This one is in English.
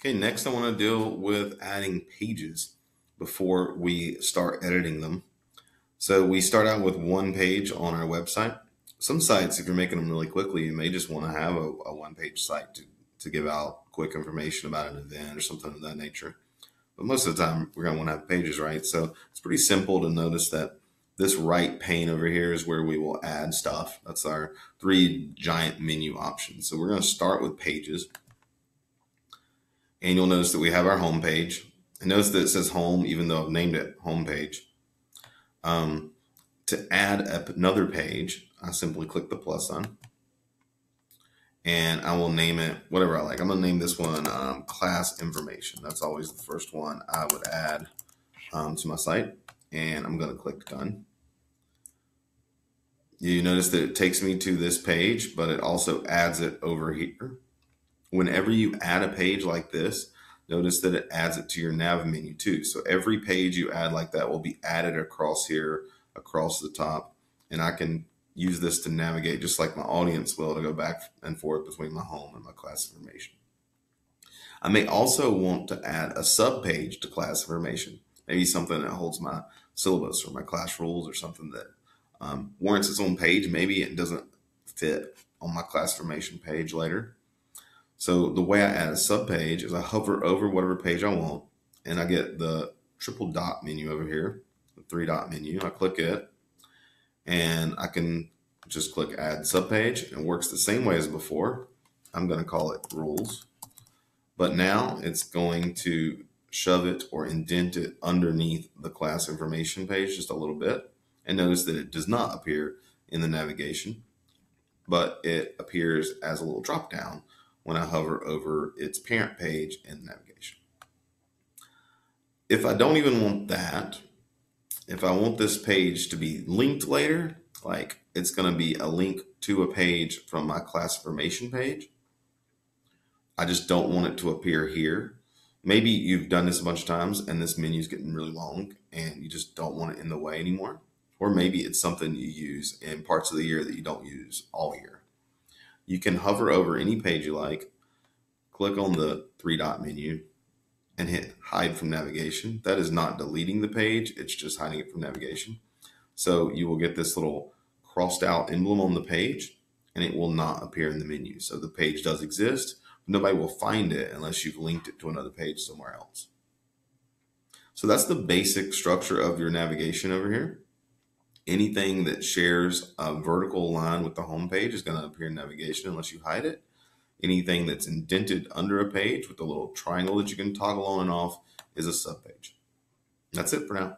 Okay, next I want to deal with adding pages before we start editing them. So we start out with one page on our website. Some sites, if you're making them really quickly, you may just want to have a, a one page site to, to give out quick information about an event or something of that nature. But most of the time, we're going to want to have pages, right? So it's pretty simple to notice that this right pane over here is where we will add stuff. That's our three giant menu options. So we're going to start with pages and you'll notice that we have our home page. And notice that it says home, even though I've named it home page. Um, to add another page, I simply click the plus sign and I will name it whatever I like. I'm gonna name this one um, class information. That's always the first one I would add um, to my site and I'm gonna click done. You notice that it takes me to this page, but it also adds it over here whenever you add a page like this, notice that it adds it to your nav menu too. So every page you add like that will be added across here, across the top. And I can use this to navigate just like my audience will to go back and forth between my home and my class information. I may also want to add a sub page to class information, maybe something that holds my syllabus or my class rules or something that um, warrants its own page. Maybe it doesn't fit on my class information page later. So the way I add a subpage is I hover over whatever page I want and I get the triple dot menu over here, the three dot menu. I click it and I can just click add subpage and works the same way as before. I'm going to call it rules, but now it's going to shove it or indent it underneath the class information page just a little bit. And notice that it does not appear in the navigation, but it appears as a little drop down when I hover over its parent page in navigation. If I don't even want that, if I want this page to be linked later, like it's going to be a link to a page from my class formation page, I just don't want it to appear here. Maybe you've done this a bunch of times and this menu is getting really long and you just don't want it in the way anymore. Or maybe it's something you use in parts of the year that you don't use all year. You can hover over any page you like, click on the three dot menu, and hit hide from navigation. That is not deleting the page, it's just hiding it from navigation. So you will get this little crossed out emblem on the page and it will not appear in the menu. So the page does exist, but nobody will find it unless you've linked it to another page somewhere else. So that's the basic structure of your navigation over here anything that shares a vertical line with the home page is going to appear in navigation unless you hide it. Anything that's indented under a page with a little triangle that you can toggle on and off is a subpage. That's it for now.